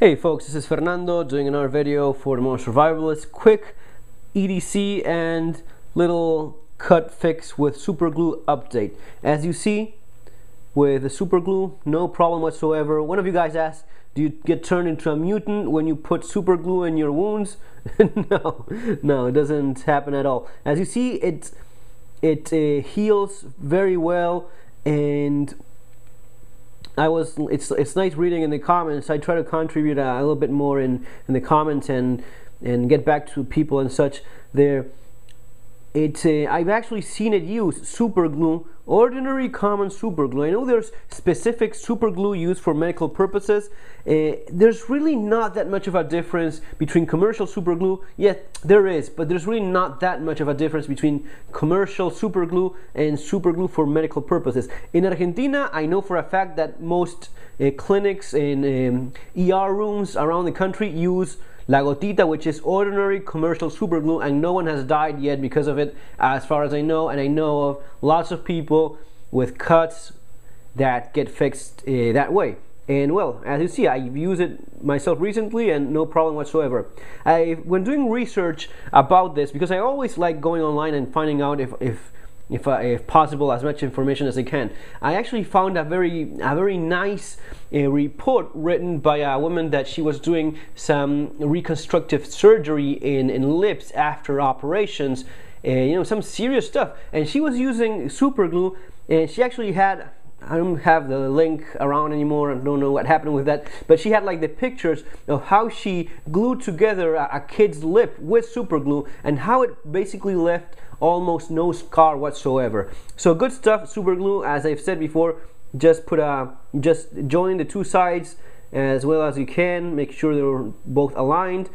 Hey folks, this is Fernando doing another video for the Modern Survivalist. Quick EDC and little cut fix with super glue update. As you see, with the super glue, no problem whatsoever. One of you guys asked, do you get turned into a mutant when you put super glue in your wounds? no, no, it doesn't happen at all. As you see, it, it uh, heals very well and I was it's it's nice reading in the comments. I try to contribute a, a little bit more in in the comments and and get back to people and such there it uh, I've actually seen it used super glue ordinary common super glue I know there's specific super glue used for medical purposes. Uh, there's really not that much of a difference between commercial super glue yet there is but there's really not that much of a difference between commercial super glue and super glue for medical purposes. In Argentina I know for a fact that most uh, clinics and um, ER rooms around the country use La Gotita, which is ordinary commercial super glue, and no one has died yet because of it, as far as I know. And I know of lots of people with cuts that get fixed uh, that way. And well, as you see, I've used it myself recently and no problem whatsoever. I, when doing research about this, because I always like going online and finding out if, if if, if possible as much information as I can. I actually found a very a very nice uh, report written by a woman that she was doing some reconstructive surgery in, in lips after operations, uh, you know some serious stuff, and she was using super glue, and she actually had I don't have the link around anymore. I don't know what happened with that. But she had like the pictures of how she glued together a, a kid's lip with super glue and how it basically left almost no scar whatsoever. So good stuff, super glue. As I've said before, just put a just join the two sides as well as you can. Make sure they're both aligned.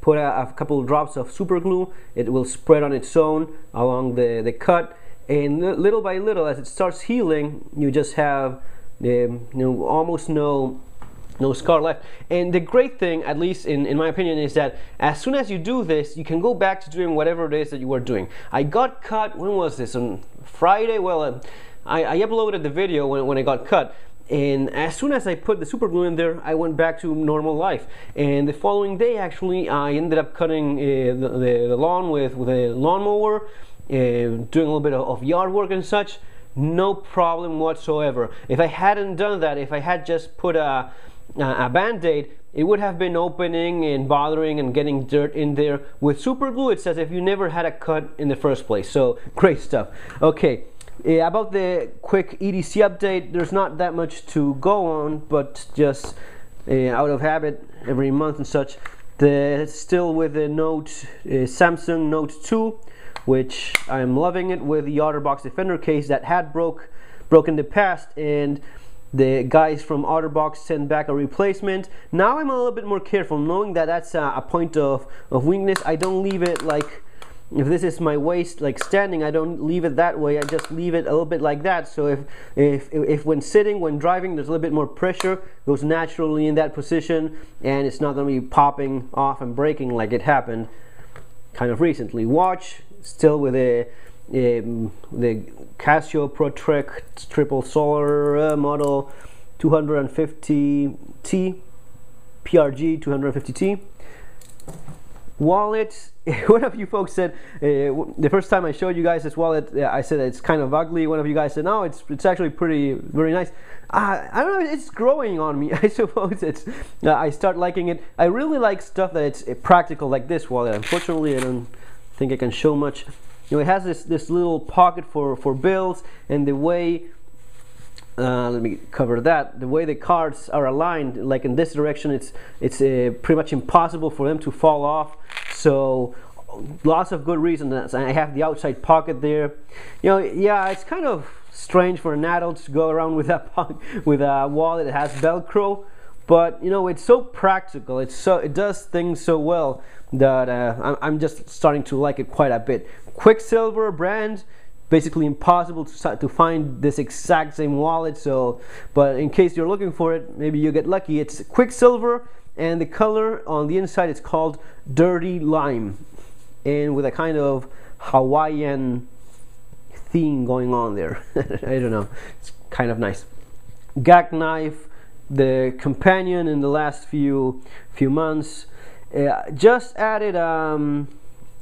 Put a, a couple drops of super glue. It will spread on its own along the, the cut and little by little as it starts healing you just have um, you know almost no no scar left. And the great thing at least in, in my opinion is that as soon as you do this you can go back to doing whatever it is that you were doing. I got cut when was this? On friday? Well uh, I, I uploaded the video when, when i got cut. And as soon as I put the super glue in there, I went back to normal life. And the following day, actually, I ended up cutting uh, the, the, the, lawn with, with a lawnmower uh, doing a little bit of, of yard work and such, no problem whatsoever. If I hadn't done that, if I had just put a, a band-aid, it would have been opening and bothering and getting dirt in there. With super glue, it's as if you never had a cut in the first place. So great stuff. Okay, yeah, about the quick EDC update, there's not that much to go on, but just uh, out of habit every month and such. The, still with the Note, uh, Samsung Note 2 which I'm loving it with the OtterBox Defender case that had broke broken the past and the guys from OtterBox sent back a replacement. Now I'm a little bit more careful knowing that that's a, a point of, of weakness. I don't leave it like if this is my waist like standing I don't leave it that way I just leave it a little bit like that so if if if when sitting when driving there's a little bit more pressure goes naturally in that position and it's not going to be popping off and breaking like it happened kind of recently watch still with a um, the Casio ProTrek triple solar uh, model 250T PRG 250T wallet one of you folks said uh, the first time I showed you guys this wallet uh, I said it's kind of ugly. One of you guys said no it's it's actually pretty very nice. Uh, I don't know it's growing on me I suppose. It's uh, I start liking it. I really like stuff that it's uh, practical like this wallet. Unfortunately I don't think I can show much. You know, it has this, this little pocket for, for bills and the way, uh, let me cover that, the way the cards are aligned, like in this direction, it's, it's uh, pretty much impossible for them to fall off. So lots of good reasons. I have the outside pocket there. You know, yeah, it's kind of strange for an adult to go around with a, with a wallet that has Velcro but you know it's so practical. It's so it does things so well that uh, I'm just starting to like it quite a bit. Quicksilver brand basically impossible to, to find this exact same wallet so but in case you're looking for it maybe you get lucky. It's quicksilver and the color on the inside is called dirty lime and with a kind of Hawaiian theme going on there. I don't know. It's kind of nice. Gag knife the companion in the last few few months uh, just added um,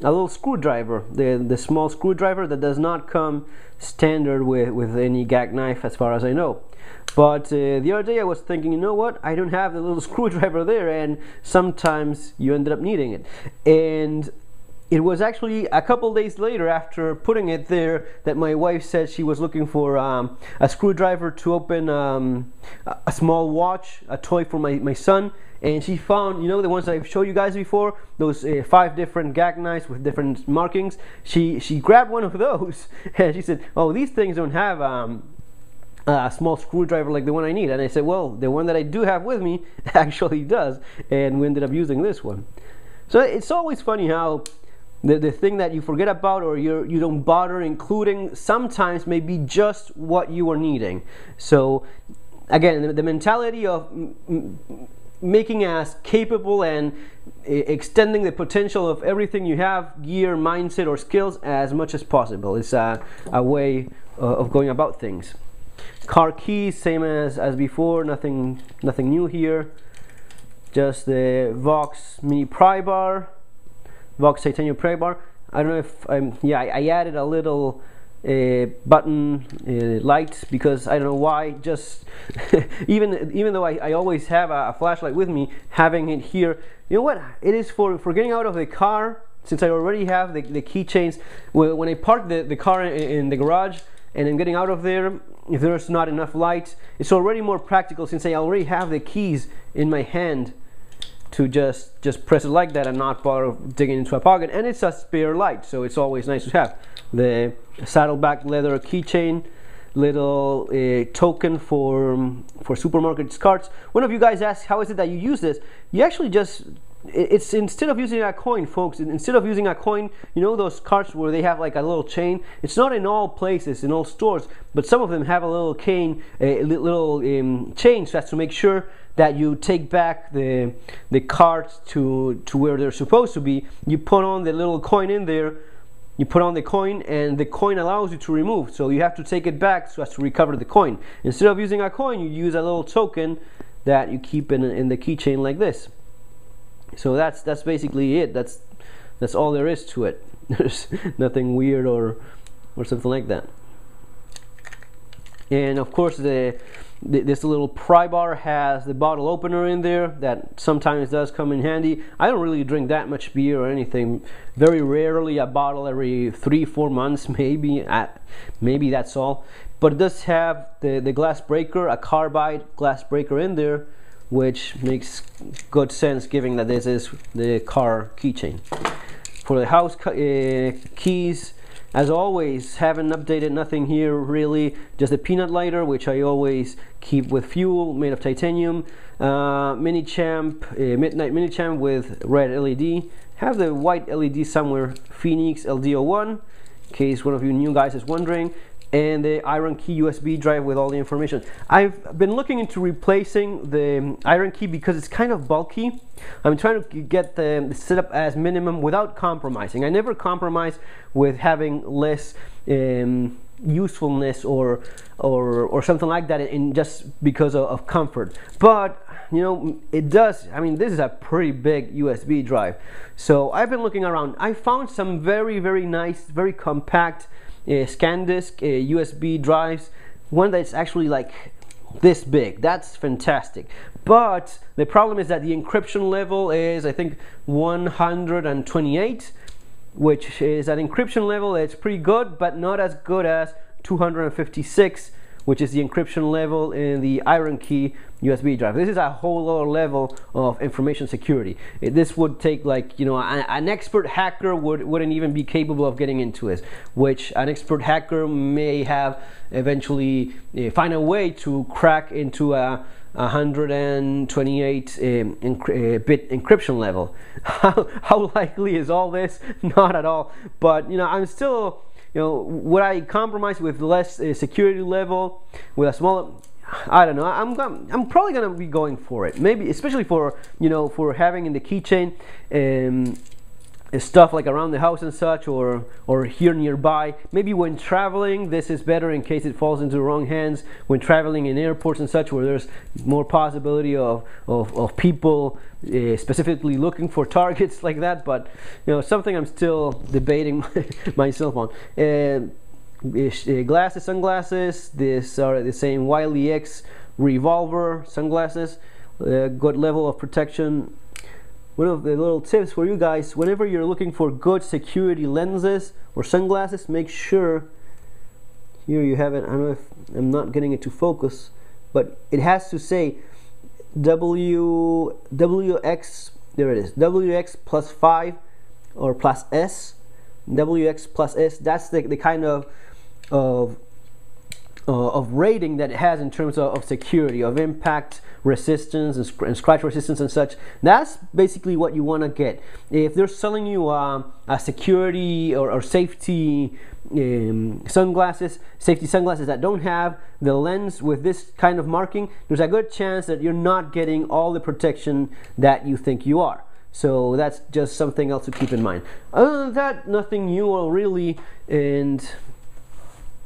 a little screwdriver, the the small screwdriver that does not come standard with with any gag knife, as far as I know. But uh, the other day I was thinking, you know what? I don't have the little screwdriver there, and sometimes you ended up needing it. And it was actually a couple days later after putting it there that my wife said she was looking for um, a screwdriver to open um, a small watch, a toy for my, my son. And she found, you know, the ones I've showed you guys before, those uh, five different gag knives with different markings. She she grabbed one of those and she said, "Oh, these things don't have um, a small screwdriver like the one I need." And I said, "Well, the one that I do have with me actually does," and we ended up using this one. So it's always funny how the, the thing that you forget about or you you don't bother including sometimes may be just what you are needing. So again, the, the mentality of making us capable and extending the potential of everything you have, gear, mindset, or skills as much as possible. It's a, a way uh, of going about things. Car keys, same as, as before, nothing, nothing new here. Just the Vox mini pry bar Vox titanium pry bar. I don't know if I'm, yeah, I, I added a little uh, button uh, light because I don't know why. Just even even though I, I always have a, a, flashlight with me, having it here, you know what? It is for for getting out of the car. Since I already have the, the keychains, when I park the, the car in, in the garage and I'm getting out of there, if there's not enough light, it's already more practical since I already have the keys in my hand to just just press it like that and not bother digging into a pocket. And it's a spare light so it's always nice to have. The saddleback leather keychain little uh, token for for supermarket cards one of you guys asked how is it that you use this? You actually just it's instead of using a coin folks instead of using a coin you know those cards where they have like a little chain? It's not in all places in all stores but some of them have a little cane a little um, chain so that's to make sure that you take back the the cards to to where they're supposed to be. You put on the little coin in there you put on the coin and the coin allows you to remove. So you have to take it back so as to recover the coin. Instead of using a coin you use a little token that you keep in, in the keychain like this so that's that's basically it that's that's all there is to it there's nothing weird or or something like that and of course the this little pry bar has the bottle opener in there that sometimes does come in handy. I don't really drink that much beer or anything. Very rarely a bottle every three, four months, maybe. At, maybe that's all. But it does have the, the glass breaker, a carbide glass breaker in there, which makes good sense given that this is the car keychain. For the house uh, keys, as always, haven't updated nothing here really, just a peanut lighter, which I always keep with fuel, made of titanium, uh, Minichamp, uh, midnight Minichamp with red LED, have the white LED somewhere, Fenix LD01, in case one of you new guys is wondering, and the IronKey USB drive with all the information. I've been looking into replacing the IronKey because it's kind of bulky. I'm trying to get the, setup as minimum without compromising. I never compromise with having less um, usefulness or or or something like that in just because of, of, comfort but you know it does i mean this is a pretty big usb drive so i've been looking around i found some very very nice very compact uh, SanDisk uh, USB drives, one that's actually like this big. That's fantastic. But the problem is that the encryption level is, I think, 128, which is an encryption level that's pretty good, but not as good as 256 which is the encryption level in the IronKey USB drive. This is a whole other level of information security. This would take like, you know, an, expert hacker would, wouldn't even be capable of getting into it, which an expert hacker may have eventually uh, find a way to crack into a 128 um, uh, bit encryption level. How, how likely is all this? Not at all. But, you know, I'm still you know, would I compromise with less uh, security level, with a smaller? I don't know. I'm I'm probably gonna be going for it. Maybe especially for you know for having in the keychain. Um, stuff like around the house and such or or here nearby. Maybe when traveling this is better in case it falls into the wrong hands. When traveling in airports and such where there's more possibility of of, of people uh, specifically looking for targets like that. But you know something i'm still debating myself on. Uh, glasses sunglasses. This are the same wiley x revolver sunglasses. Uh, good level of protection one of the little tips for you guys whenever you're looking for good security lenses or sunglasses make sure here you have it. I don't know if I'm not getting it to focus but it has to say W WX there it is WX plus 5 or plus S WX plus S. That's the, the kind of of uh, of rating that it has in terms of, of security, of impact resistance and, and, scratch resistance and such. That's basically what you want to get. If they're selling you uh, a security or, or safety um, sunglasses, safety sunglasses that don't have the lens with this kind of marking, there's a good chance that you're not getting all the protection that you think you are. So that's just something else to keep in mind. Other than that, nothing new or really, and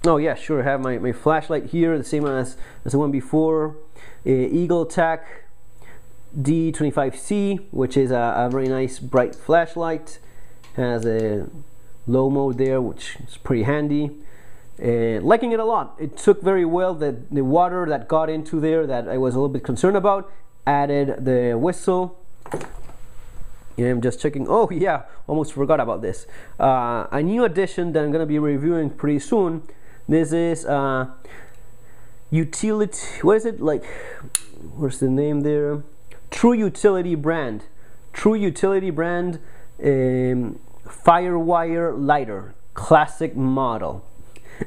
oh yeah sure I have my, my flashlight here the same as, as the one before. Uh, EagleTac D25C which is a, a, very nice bright flashlight. Has a low mode there which is pretty handy. Uh, liking it a lot. It took very well the, the water that got into there that I was a little bit concerned about added the whistle. I'm just checking. Oh yeah almost forgot about this. Uh, a new addition that I'm gonna be reviewing pretty soon this is uh, utility. What is it like? What's the name there? True Utility brand. True Utility brand. Um, Firewire lighter, classic model.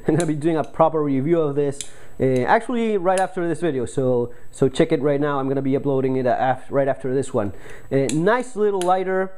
I'm gonna be doing a proper review of this. Uh, actually, right after this video, so so check it right now. I'm gonna be uploading it right after this one. Uh, nice little lighter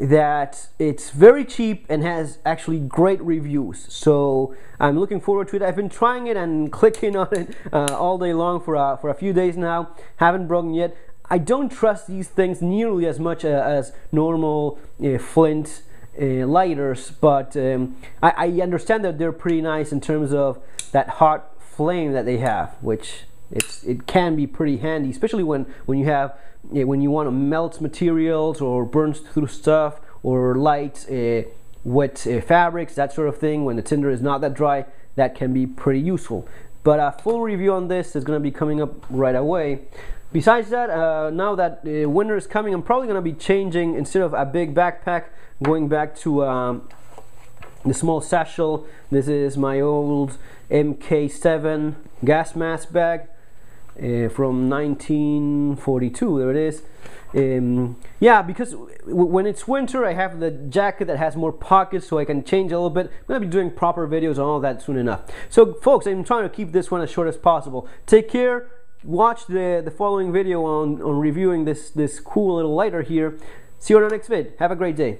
that it's very cheap and has actually great reviews. So I'm looking forward to it. I've been trying it and clicking on it uh, all day long for a, for a few days now. Haven't broken yet. I don't trust these things nearly as much uh, as normal uh, flint uh, lighters, but um, I, I understand that they're pretty nice in terms of that hot flame that they have, which it's it can be pretty handy, especially when when you have when you want to melt materials or burn through stuff or light uh, wet uh, fabrics, that sort of thing. When the tinder is not that dry, that can be pretty useful. But a full review on this is going to be coming up right away. Besides that, uh, now that uh, winter is coming, I'm probably going to be changing instead of a big backpack, going back to um, the small satchel. This is my old MK7 gas mask bag from 1942 there it is. Um, yeah because when it's winter I have the jacket that has more pockets so I can change a little bit. I'm gonna be doing proper videos on all that soon enough. So folks I'm trying to keep this one as short as possible. Take care. Watch the the following video on on reviewing this this cool little lighter here. See you on the next vid. Have a great day